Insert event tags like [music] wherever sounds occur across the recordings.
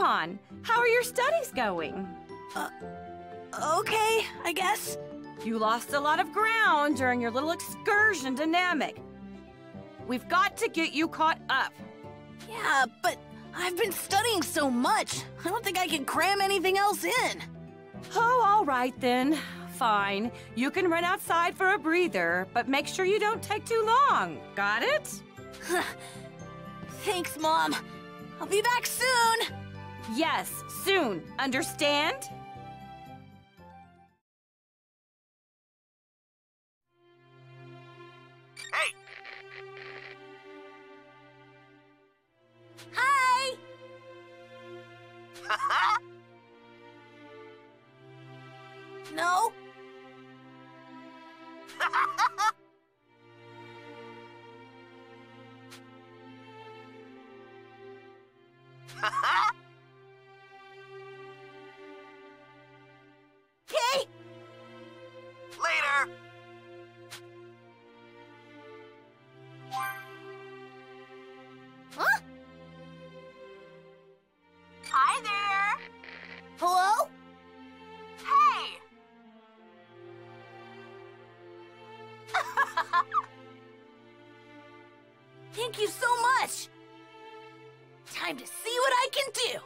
How are your studies going? Uh, okay, I guess. You lost a lot of ground during your little excursion to Namek. We've got to get you caught up. Yeah, but I've been studying so much. I don't think I can cram anything else in. Oh, all right then. Fine. You can run outside for a breather, but make sure you don't take too long. Got it? [laughs] Thanks, Mom. I'll be back soon. Yes, soon. Understand? Hey, Hi! [laughs] No? [laughs] Thank you so much. Time to see what I can do.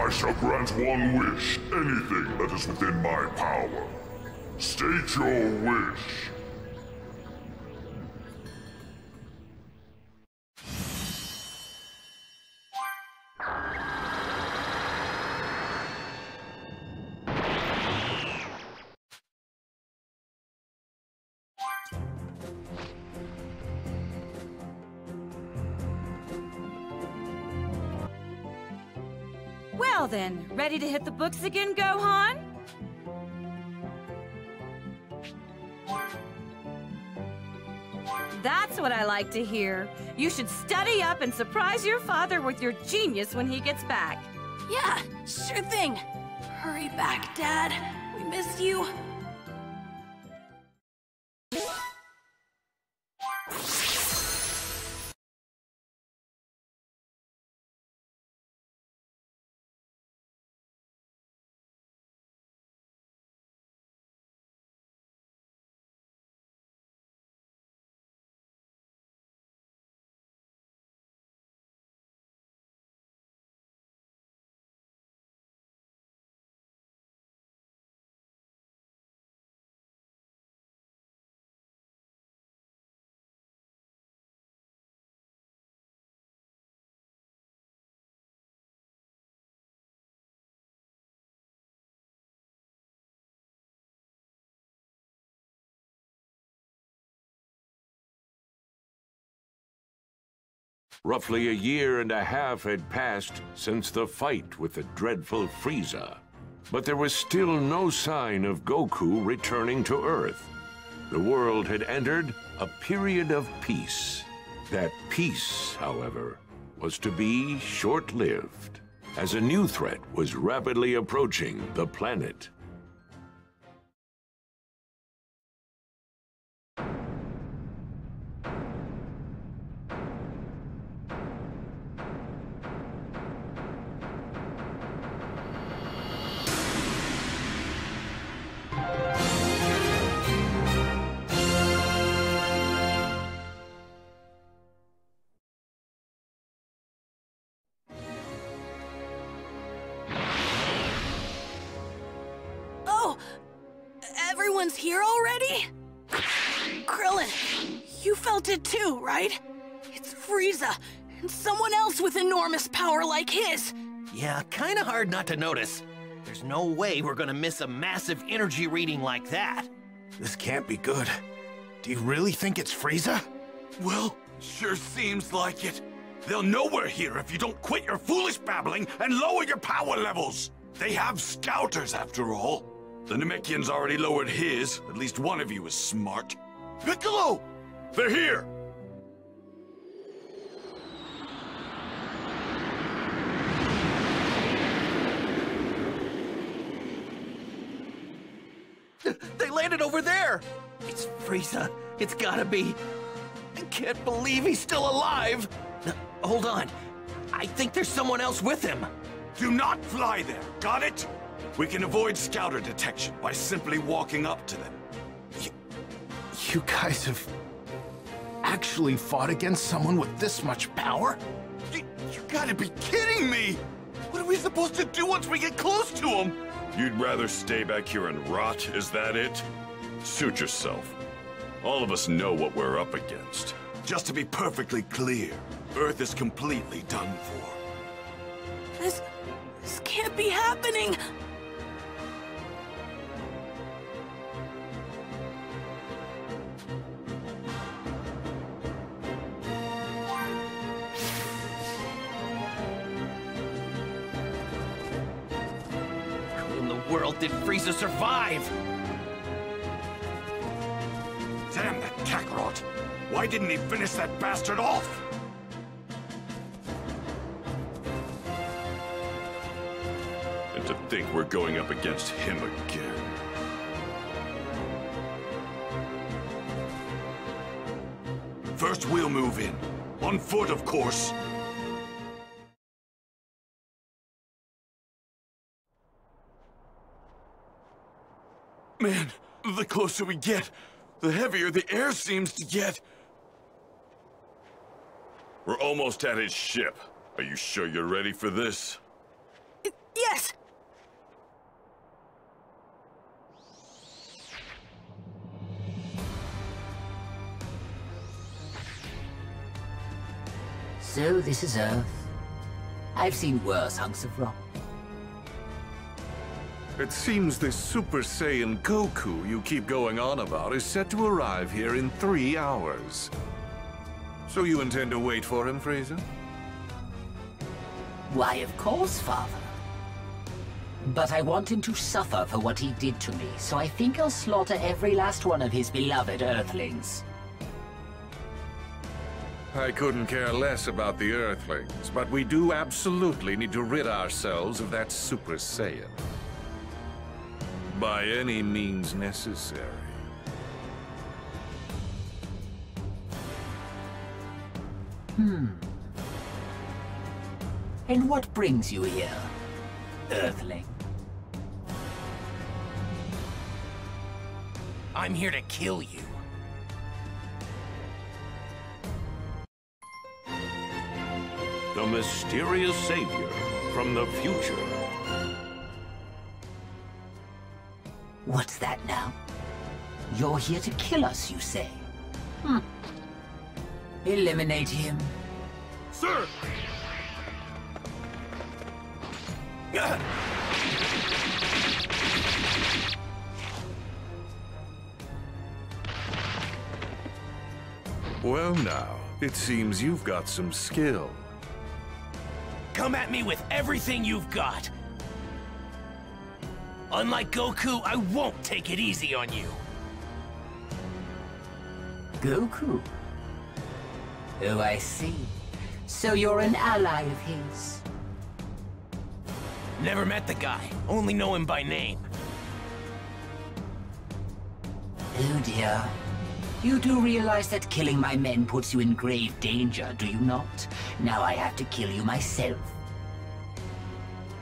I shall grant one wish, anything that is within my power. State your wish. Well then, ready to hit the books again, Gohan? That's what I like to hear. You should study up and surprise your father with your genius when he gets back. Yeah, sure thing. Hurry back, Dad. We miss you. Roughly a year and a half had passed since the fight with the dreadful Frieza. But there was still no sign of Goku returning to Earth. The world had entered a period of peace. That peace, however, was to be short-lived, as a new threat was rapidly approaching the planet. Everyone's here already? Krillin, you felt it too, right? It's Frieza, and someone else with enormous power like his. Yeah, kinda hard not to notice. There's no way we're gonna miss a massive energy reading like that. This can't be good. Do you really think it's Frieza? Well, sure seems like it. They'll know we're here if you don't quit your foolish babbling and lower your power levels. They have scouters, after all. The Namekian's already lowered his. At least one of you is smart. Piccolo! They're here! They landed over there! It's Frieza. It's gotta be. I can't believe he's still alive! N- hold on. I think there's someone else with him. Do not fly there, got it? We can avoid scouter detection by simply walking up to them. You guys have actually fought against someone with this much power? You, you gotta be kidding me! What are we supposed to do once we get close to him? You'd rather stay back here and rot, is that it? Suit yourself. All of us know what we're up against. Just to be perfectly clear, Earth is completely done for. This. this can't be happening! Did Frieza survive? Damn that Kakarot! Why didn't he finish that bastard off? And to think we're going up against him again. First we'll move in. On foot, of course. Man, the closer we get, the heavier the air seems to get. We're almost at his ship. Are you sure you're ready for this? Yes! So this is Earth. I've seen worse hunks of rock. It seems this Super Saiyan Goku you keep going on about is set to arrive here in three hours. So you intend to wait for him, Frieza? Why, of course, father. But I want him to suffer for what he did to me, so I think I'll slaughter every last one of his beloved Earthlings. I couldn't care less about the Earthlings, but we do absolutely need to rid ourselves of that Super Saiyan. By any means necessary. Hmm. And what brings you here, Earthling? I'm here to kill you. The mysterious savior from the future. What's that now? You're here to kill us, you say? Hmm. Eliminate him. Sir! Well now, it seems you've got some skill. Come at me with everything you've got. Unlike Goku, I won't take it easy on you. Goku? Oh, I see. So you're an ally of his. Never met the guy, only know him by name. Oh dear. You do realize that killing my men puts you in grave danger, do you not? Now I have to kill you myself.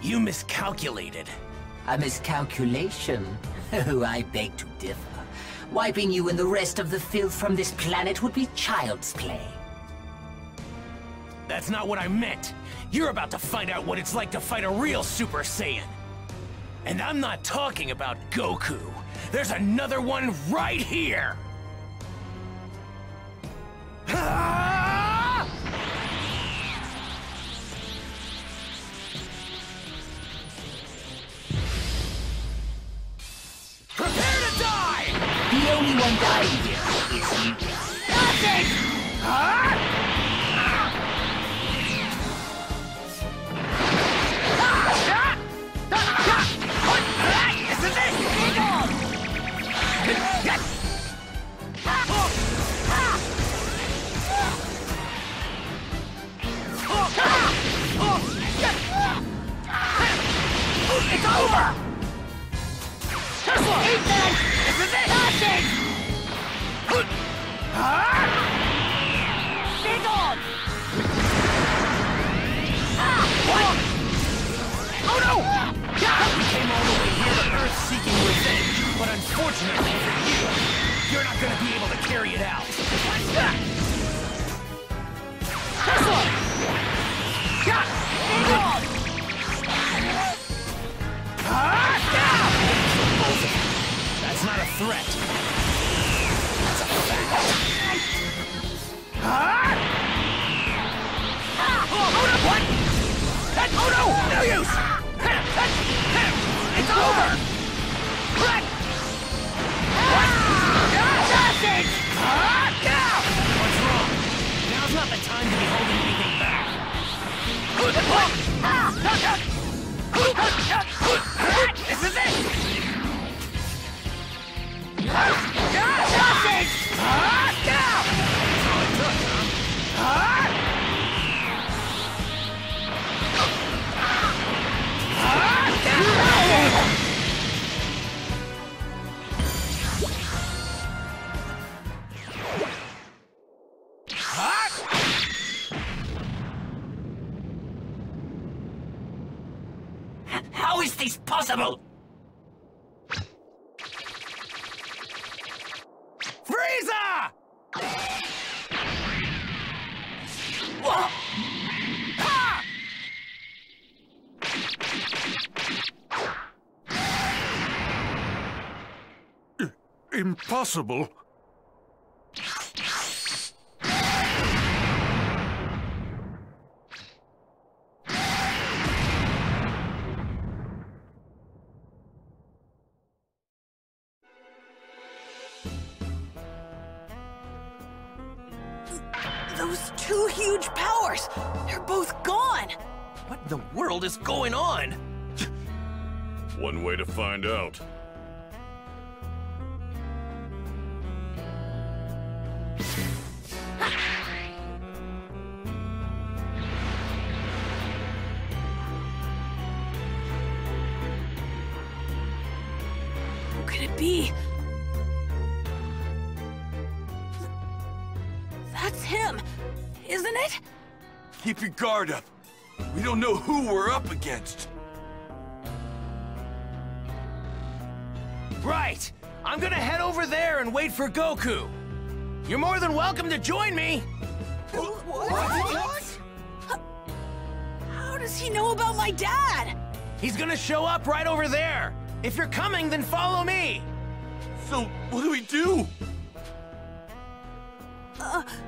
You miscalculated. A miscalculation? [laughs] Oh, I beg to differ. Wiping you and the rest of the filth from this planet would be child's play. That's not what I meant. You're about to find out what it's like to fight a real Super Saiyan. And I'm not talking about Goku. There's another one right here! [laughs] Ah! Only one dying here is you. Nothing! Huh? It's over! Ethan! This is it! Nothing! Huh? Big on! What? Oh no! We came all the way here to Earth seeking revenge, but unfortunately for you, you're not gonna be able to carry it out. Threat. Huh? Oh, oh no! What? That, oh no! No use! Is possible? Ha! Impossible. Two huge powers, they're both gone. What in the world is going on? One way to find out. Who could it be? Keep your guard up. We don't know who we're up against. Right! I'm gonna head over there and wait for Goku. You're more than welcome to join me. What? How does he know about my dad? He's gonna show up right over there. If you're coming, then follow me. So, what do we do? Uh, I'm...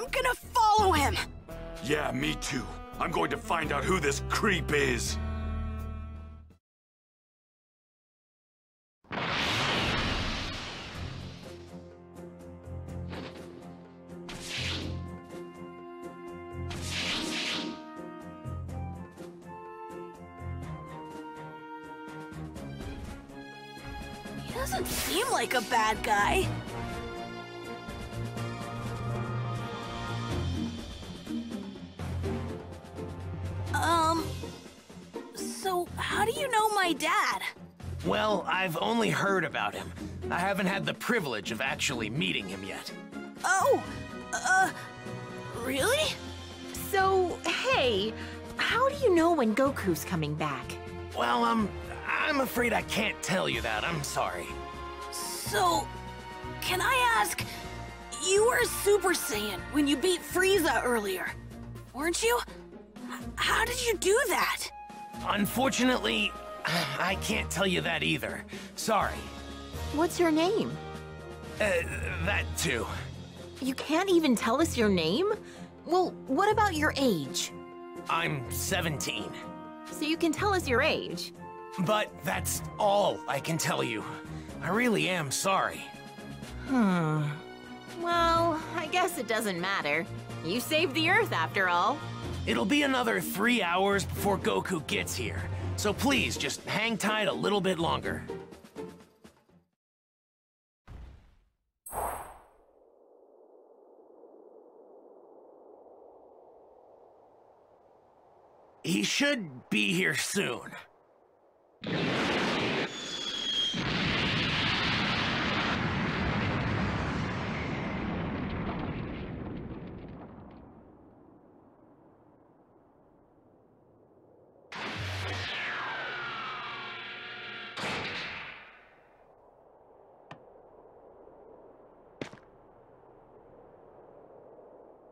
I'm gonna follow him. Yeah, me too. I'm going to find out who this creep is. He doesn't seem like a bad guy. Um, so how do you know my dad? Well, I've only heard about him. I haven't had the privilege of actually meeting him yet. Oh, uh, really? So, hey, how do you know when Goku's coming back? Well, um, I'm afraid I can't tell you that. I'm sorry. So, can I ask, you were a Super Saiyan when you beat Frieza earlier, weren't you? How did you do that? Unfortunately, I can't tell you that either. Sorry. What's your name? Uh, that too. You can't even tell us your name? Well, what about your age? I'm 17. So you can tell us your age. But that's all I can tell you. I really am sorry. Hmm. Well, I guess it doesn't matter. You saved the Earth after all. It'll be another three hours before Goku gets here. So please, just hang tight a little bit longer. He should be here soon.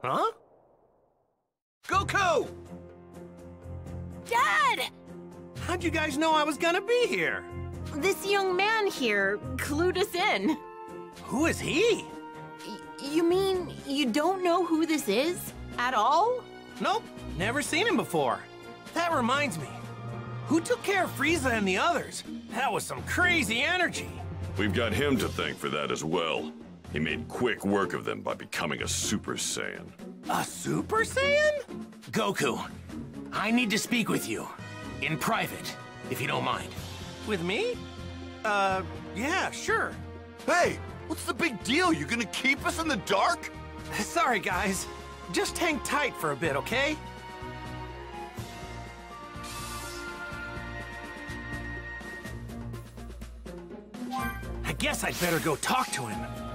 Huh? Goku! Dad! How'd you guys know I was gonna be here? This young man here clued us in. Who is he? Y you mean you don't know who this is? At all? Nope, never seen him before. That reminds me. Who took care of Frieza and the others? That was some crazy energy. We've got him to thank for that as well. He made quick work of them by becoming a Super Saiyan. A Super Saiyan? Goku, I need to speak with you. In private, if you don't mind. With me? Uh, yeah, sure. Hey, what's the big deal? You gonna keep us in the dark? [laughs] Sorry, guys. Just hang tight for a bit, okay? I guess I'd better go talk to him.